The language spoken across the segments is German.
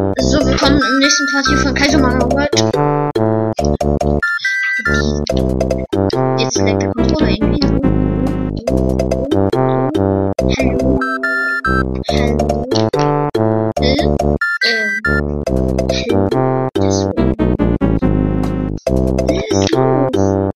So, willkommen im nächsten Part hier von Kaiser World. Jetzt leckt der Controller irgendwie. Hallo. Hallo. Äh, ähm. Hallo. Das Was ist los?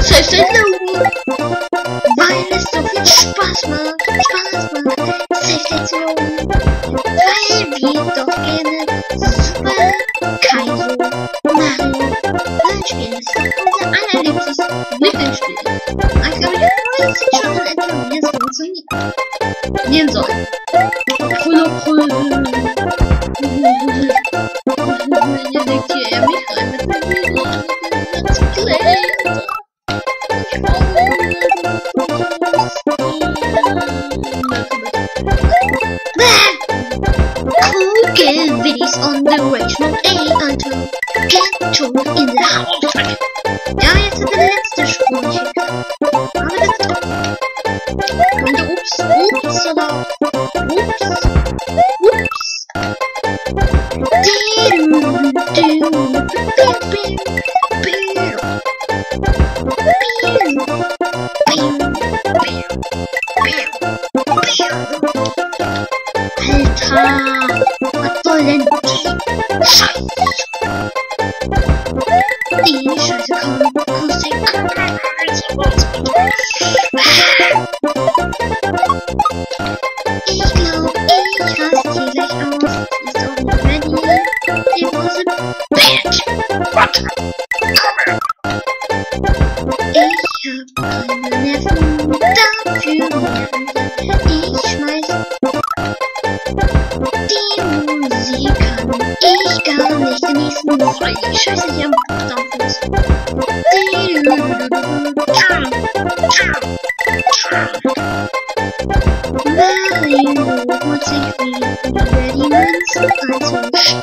State Logan. Weil es so viel Spaß macht. Spaß macht. Logan. Weil wir doch gerne Super Kaizo Mario World spielen. Das ist unser allerliebstes. Aber ich glaube, weiß jetzt schon in etwa, wie es funktionieren soll. Pulle, pulle. Viddies on the Rage Mode A until get to in the house. Ja, jetzt hat der letzte Sprung hier. Aber das Und ups, ups, oder ups, ups. Alter, die Musik an. Ich kann nicht genießen, weil die Scheiße hier am Also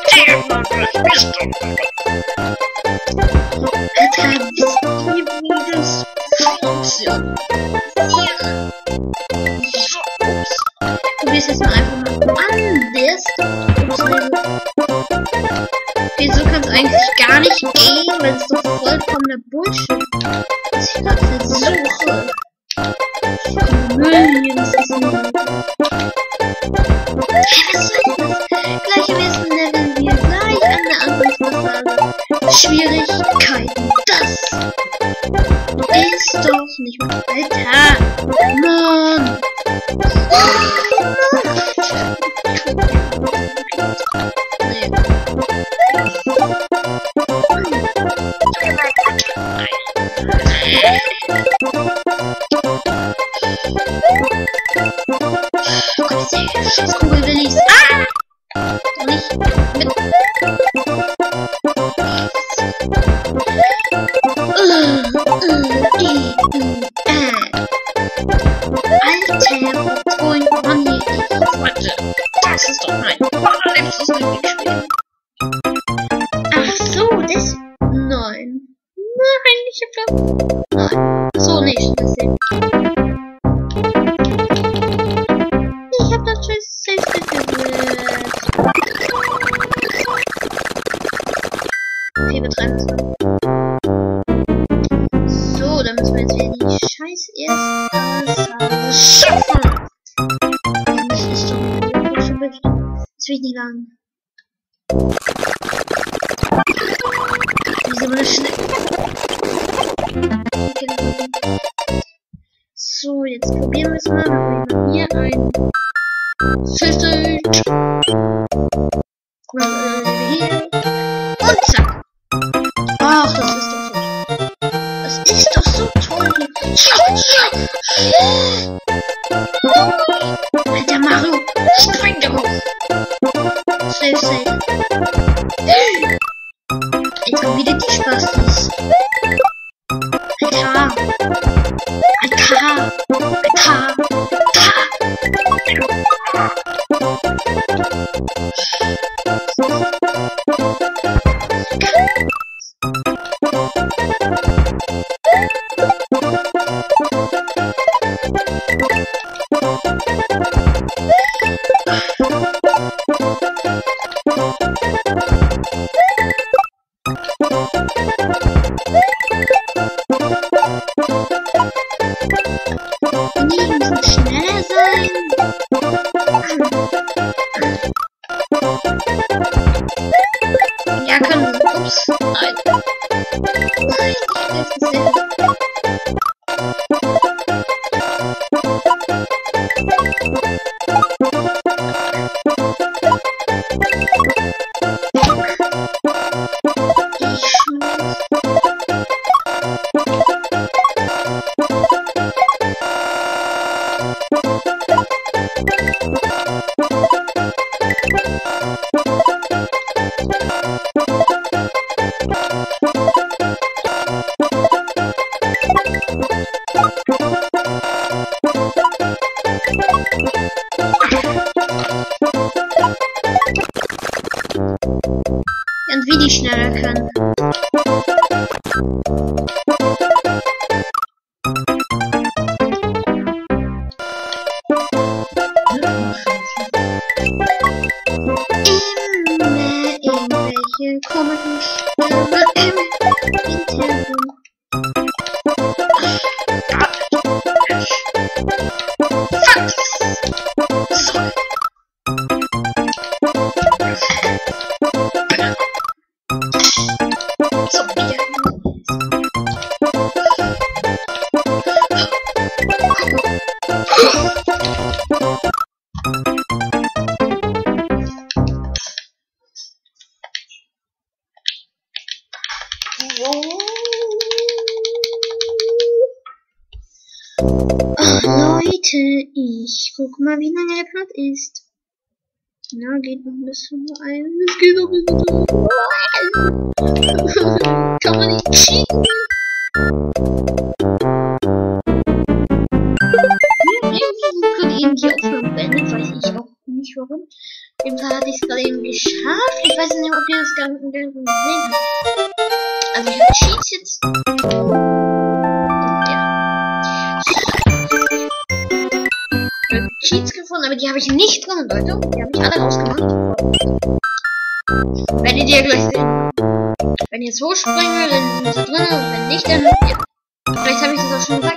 sterben gleich bist du. hat er wissen, wie das funktioniert. Probier's jetzt mal einfach mal anders. Okay, so kann es eigentlich gar nicht gehen, weil es doch vollkommener Bullshit was ich gerade versuche. Müll hier, was ist denn Hä, was denn das? Schwierigkeiten, das ist doch nicht mal Alter. Mann. Nee. Gott, scheiß Kugelwillis. So, jetzt probieren wir es mal. Wir hier ein. Machen wir hier. Und zack. Ach, das ist doch so. Das ist doch so toll hier. Alter Und wie die schneller mal, wie lange der Part ist. Na, geht noch ein bisschen ein. Es geht noch ein bisschen. Kann man nicht cheaten? Die weiß ich auch nicht warum. Auf jeden Fall hatte ich es gerade eben geschafft. Ich weiß nicht, ob ihr das Ganze gesehen habt. Also ich habe Cheats jetzt. Aber die habe ich nicht drin, Leute. Die habe ich alle rausgemacht. Werdet ihr gleich sehen. Wenn ihr so springt, dann sind sie drin und wenn nicht, dann ja. Vielleicht habe ich das auch schon gesagt.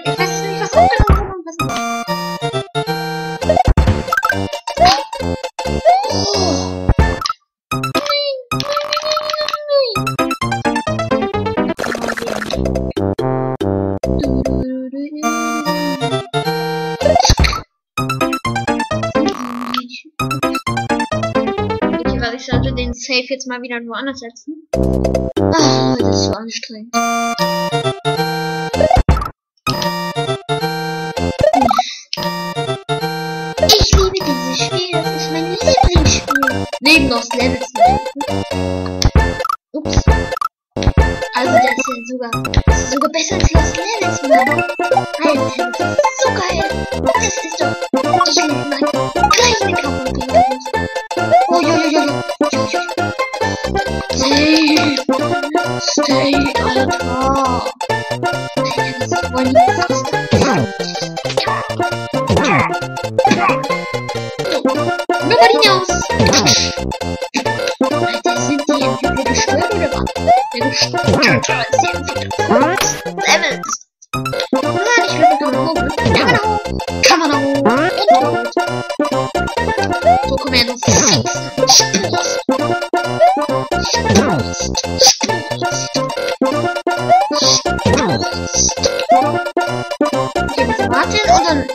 Safe jetzt mal wieder woanders setzen. Ach, das ist so anstrengend. Ich liebe dieses Spiel, das ist mein Lieblingsspiel. Neben Lost Levels. Ups. Also das ist ja sogar, das ist sogar besser als Lost Levels, Mann. Alter, das ist so geil. Das ist doch, ich liebe mein stay, Alter. Alter, das ist voll lieb. Nobody knows. Warten.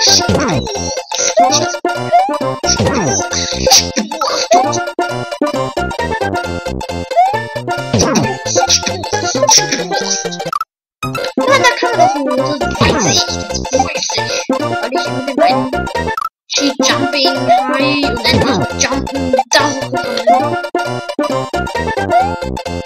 Spurst. Tschüss. Spurst. Spurst. Ja, da kann man doch nur, das weiß ich, das weiß ich. Weil ich mit dem einen Cheat Jumping High und einfach Jumpen, Tauchen, Thank you.